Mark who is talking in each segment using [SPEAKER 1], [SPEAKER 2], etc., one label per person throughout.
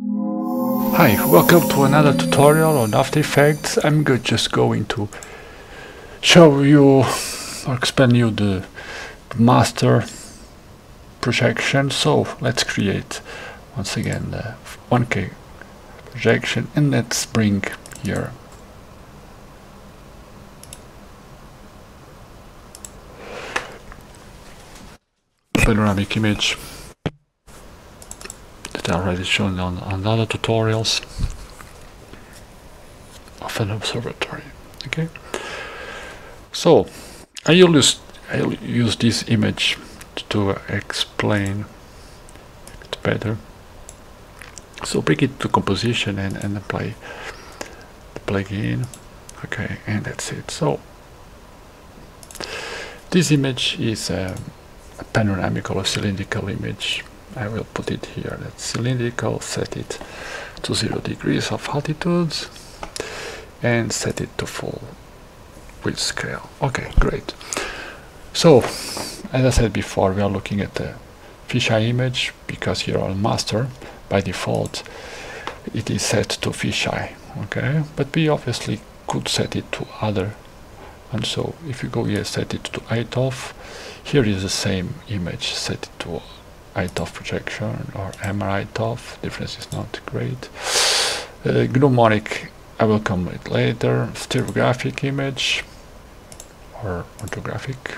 [SPEAKER 1] Hi, welcome to another tutorial on After Effects. I'm just going to show you or explain you the, master projection. So let's create once again the 1K projection and let's bring here panoramic image already shown on, on other tutorials of an observatory. Okay, so I use I use this image to explain it better. So bring it to composition and, and apply the plugin. Okay, and that's it. So this image is um, a panoramic or cylindrical image. I will put it here. That's cylindrical, set it to zero degrees of altitude and set it to full with scale. Okay, great. So, as I said before, we are looking at the fisheye image because here on master, by default, it is set to fisheye. Okay, but we obviously could set it to other and so if you go here set it to Aitoff here is the same image set it to Aitoff projection or Hammer Aitoff difference is not great. Uh, gnomonic I will come with later. Stereographic image or orthographic.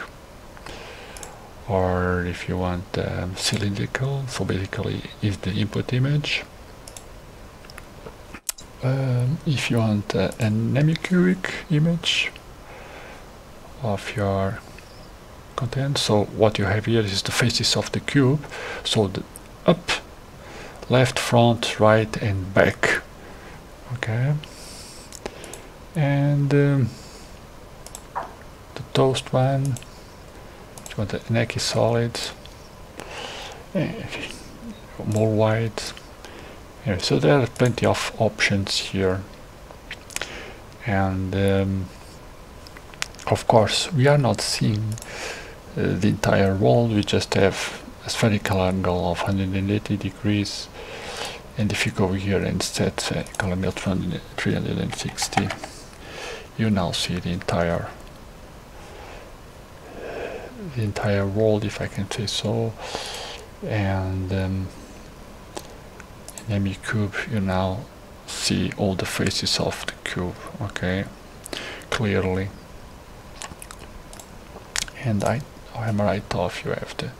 [SPEAKER 1] Or if you want um, cylindrical so basically is the input image. Um, if you want uh, an hemicubic image of your content. So what you have here is the faces of the cube. So the up left front right and back. Okay. And um, the toast one you want the neck is solid. Eh, Mollweide yeah, so there are plenty of options here. And um, of course we are not seeing the entire world. We just have a spherical angle of 180 degrees and if you go here and set spherical angle 360 you now see the entire the entire world if I can say so. And um, in cube you now see all the faces of the cube okay clearly. And I am right off you have to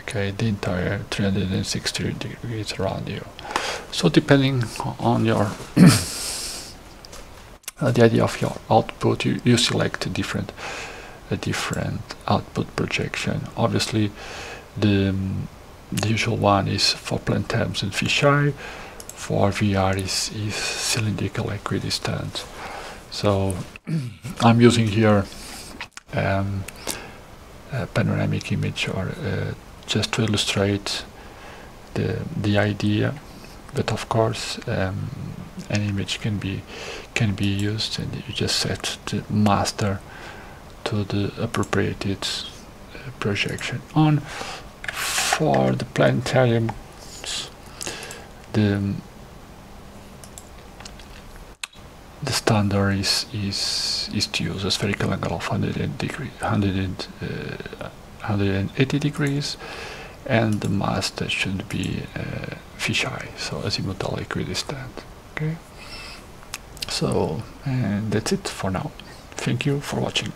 [SPEAKER 1] okay the entire 360 degrees around you. So depending on your uh, the idea of your output you, you select a different a different output projection. Obviously the um, the usual one is for planetariums and fisheye for VR is, is cylindrical equidistant. So I'm using here um, panoramic image or uh, just to illustrate the the idea. But of course um, an image can be can be used and you just set the master to the appropriated uh, projection. On for the planetarium the the standard is is is to use a spherical angle of 100 degree, 100 uh, 180 degrees and the master should be uh, fisheye so azimuthal equidistant okay? So and that's it for now. Thank you for watching